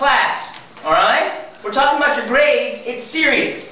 class, all right? We're talking about your grades. It's serious.